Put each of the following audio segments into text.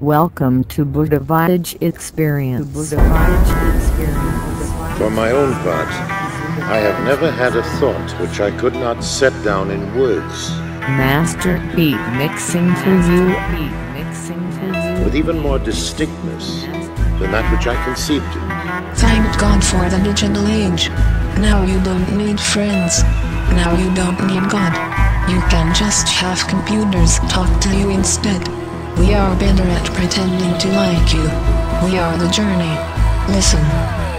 Welcome to Buddha Village Experience. Buddha Experience. For my own part, I have never had a thought which I could not set down in words, Master Beat mixing to you. Beat mixing to with even more distinctness than that which I conceived it. Thank God for the digital age. Now you don't need friends. Now you don't need God. You can just have computers talk to you instead. We are better at pretending to like you. We are the journey. Listen.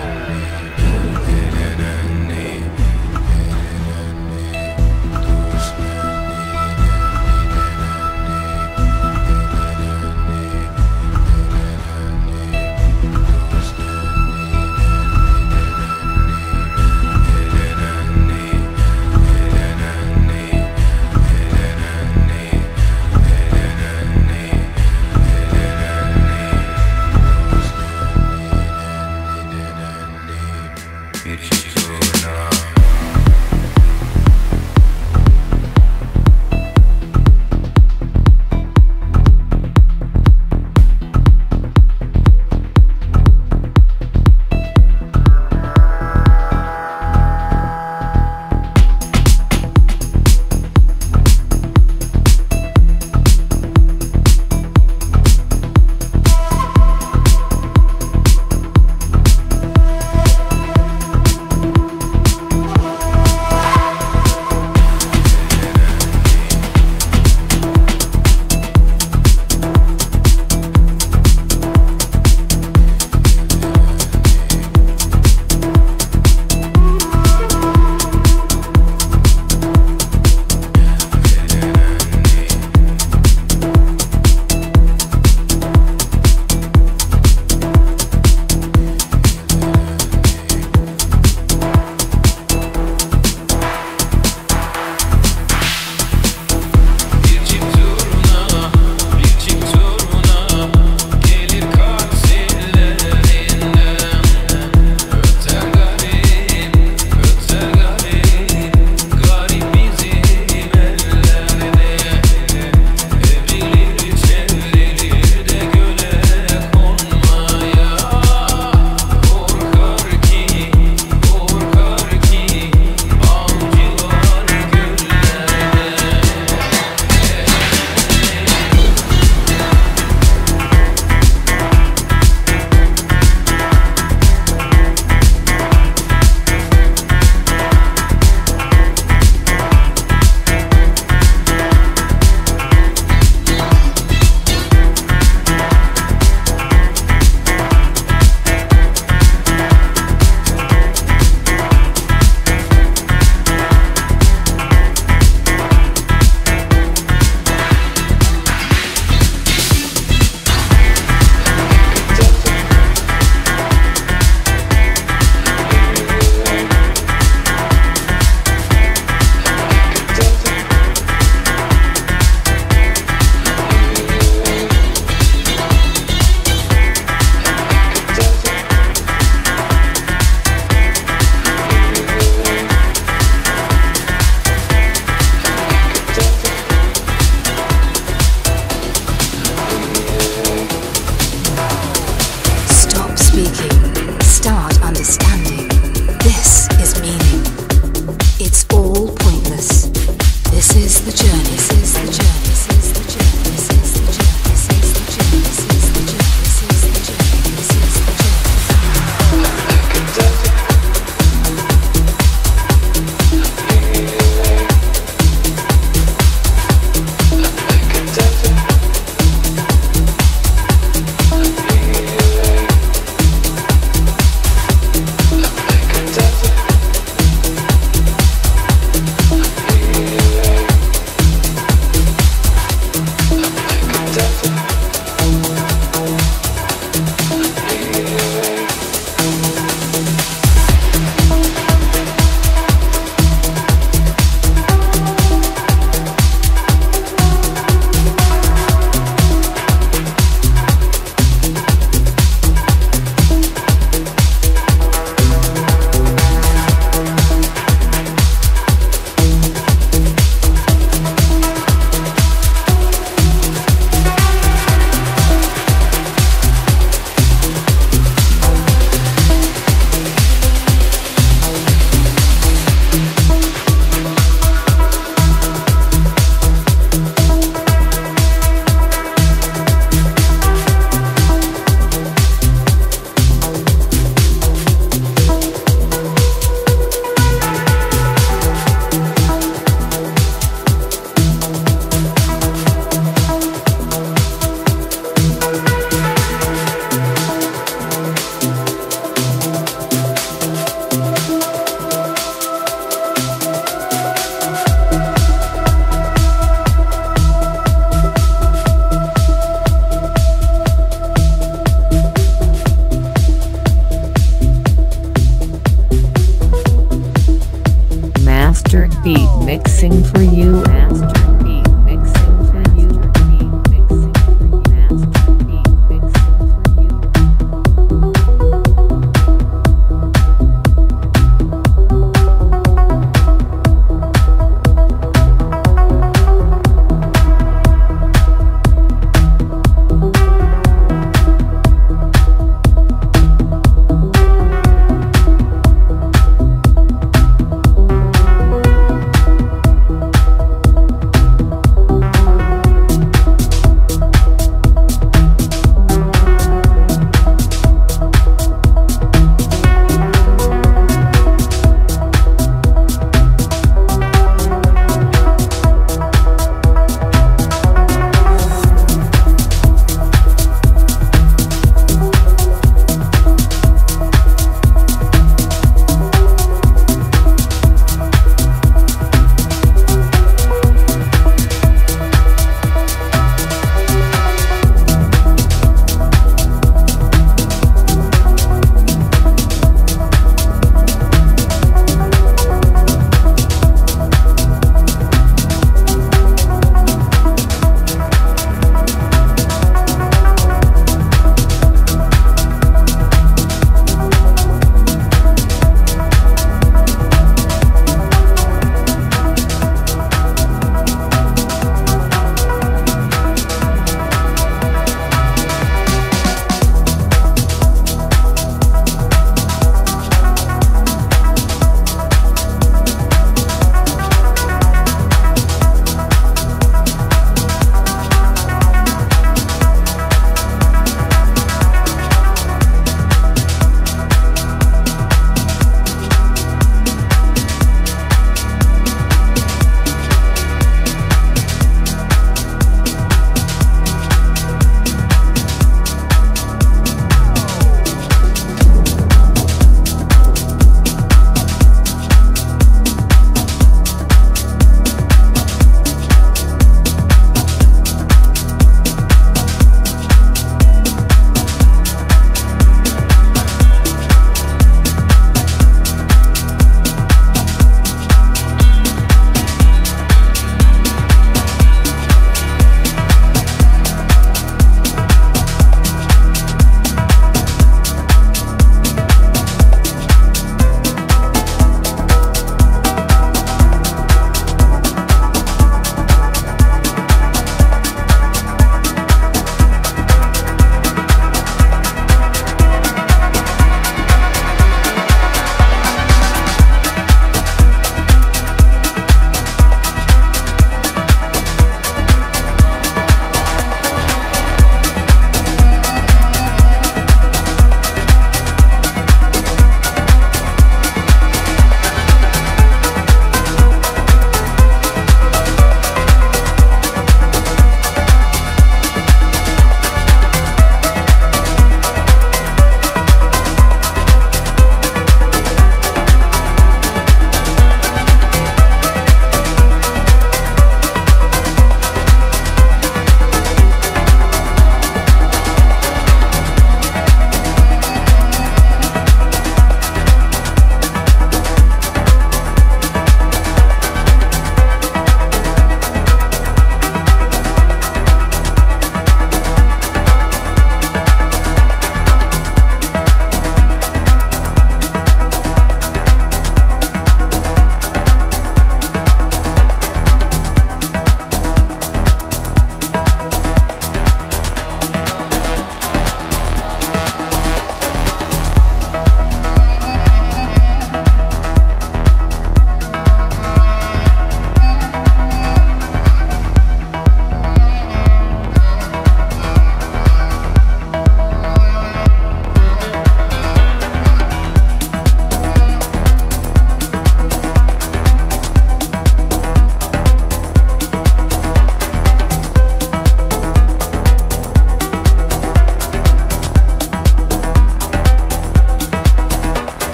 speaking.